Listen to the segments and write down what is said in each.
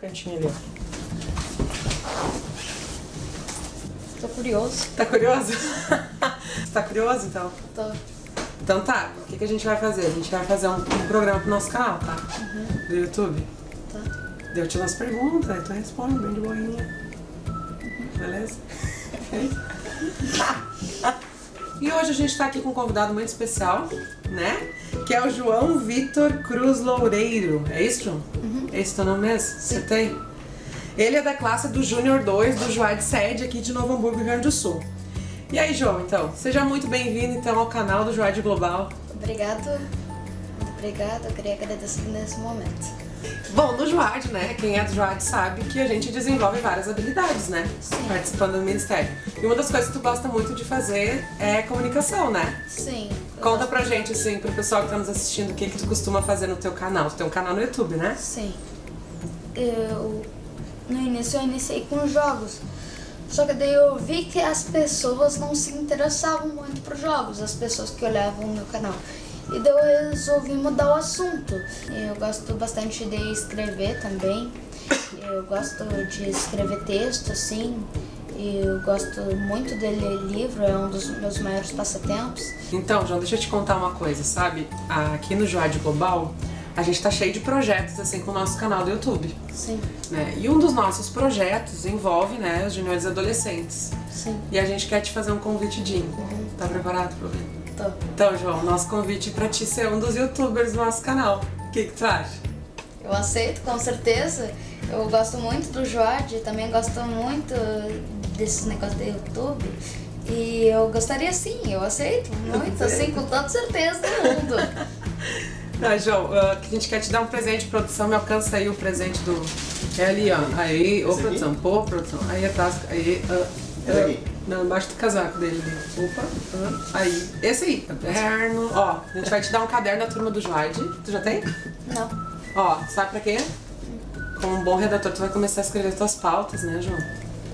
Cantinho ali. Tô curioso. Tá curioso? tá curioso então? Tô. Então tá, o que, que a gente vai fazer? A gente vai fazer um, um programa pro nosso canal, tá? Do YouTube. Tá. Eu te umas perguntas, aí tu responde bem de boinha. Beleza? e hoje a gente tá aqui com um convidado muito especial, né? Que é o João Vitor Cruz Loureiro. É isso, João? É esse teu nome mesmo? Você tem? Ele é da classe do Júnior 2 do de Sede aqui de Novo Hamburgo, Rio Grande do Sul. E aí, João, então, seja muito bem-vindo então ao canal do de Global. Obrigado. Obrigada. Eu queria agradecer nesse momento. Bom, no Joad, né? Quem é do Joad sabe que a gente desenvolve várias habilidades, né? Sim. Participando do Ministério. E uma das coisas que tu gosta muito de fazer é comunicação, né? Sim. Conta gosto- pra gente, assim, pro pessoal que tá nos assistindo, o que que tu costuma fazer no teu canal. Tu tem um canal no YouTube, né? Sim. Eu. No início eu iniciei com jogos. Só que daí eu vi que as pessoas não se interessavam muito por jogos, as pessoas que olhavam o meu canal. E daí eu resolvi mudar o assunto. Eu gosto bastante de escrever também. Eu gosto de escrever texto, assim. Eu gosto muito de ler livro, é um dos meus maiores passatempos. Então, João, deixa eu te contar uma coisa, sabe? Aqui no Joad Global, a gente tá cheio de projetos, assim, com o nosso canal do YouTube. Sim, Né? E um dos nossos projetos envolve, né, os juniores adolescentes. sim. E a gente quer te fazer um convitidinho. Tá preparado pro ver? Tô. Então, João, nosso convite pra te ser um dos youtubers do nosso canal. O que, que tu acha? Eu aceito, com certeza. Eu gosto muito do Joad, também gosto muito desses negócios do YouTube. E eu gostaria sim, eu aceito muito, assim, com toda certeza do mundo. Ah, João, que a gente quer te dar um presente de produção, me alcança aí o presente do. É ali, ó. Aí, ô produção, pô, produção. Aí atrás, aí. ah, aqui? Não, embaixo do casaco dele. Opa, aí. Esse aí, caderno. Ó, a gente vai te dar um caderno da turma do Joade. Tu já tem? Não. Ó, sabe pra quê? Como um bom redator, tu vai começar a escrever tuas pautas, né, João?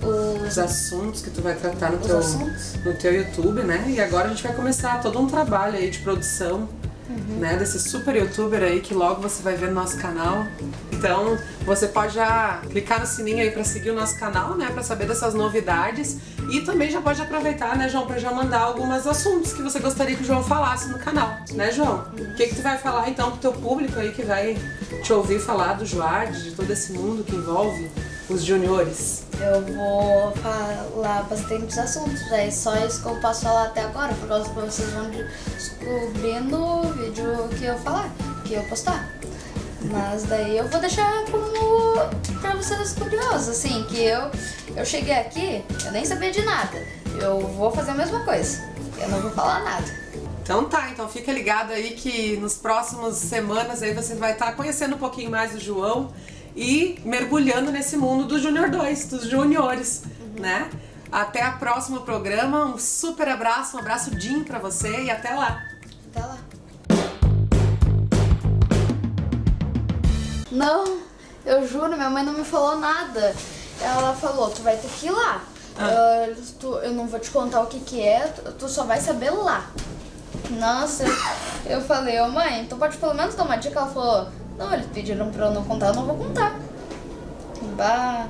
Os, Os assuntos que tu vai tratar no Os teu, assuntos? no teu YouTube, né? E agora a gente vai começar todo um trabalho aí de produção, Uhum. né? Desse super youtuber aí que logo você vai ver no nosso canal. Então, você pode já clicar no sininho aí pra seguir o nosso canal, né? Pra saber dessas novidades. E também já pode aproveitar, né, João, pra já mandar alguns assuntos que você gostaria que o João falasse no canal, né, João? O que que tu vai falar então pro teu público aí que vai te ouvir falar do Joad, de todo esse mundo que envolve os juniores? eu vou falar bastantes assuntos, é só isso que eu posso falar até agora, por causa que vocês vão descobrir no vídeo que eu falar, que eu postar. Mas daí eu vou deixar como pra vocês curiosos, assim, que eu, eu cheguei aqui, eu nem sabia de nada. Eu vou fazer a mesma coisa. Eu não vou falar nada. Então tá, então fica ligado aí que nos próximos semanas aí você vai estar conhecendo um pouquinho mais do João e mergulhando nesse mundo do Júnior 2, dos juniores, né? Até o próximo programa, um super abraço, um abraço Jim pra você e até lá. Até lá. Não, eu juro, minha mãe não me falou nada. Ela falou, tu vai ter que ir lá. Ah, tu- eu não vou te contar o que que é, tu, tu só vai saber lá. Nossa, eu falei, ô mãe, tu pode pelo menos dar uma dica? Ela falou, não, eles pediram pra eu não contar, eu não vou contar. Bah.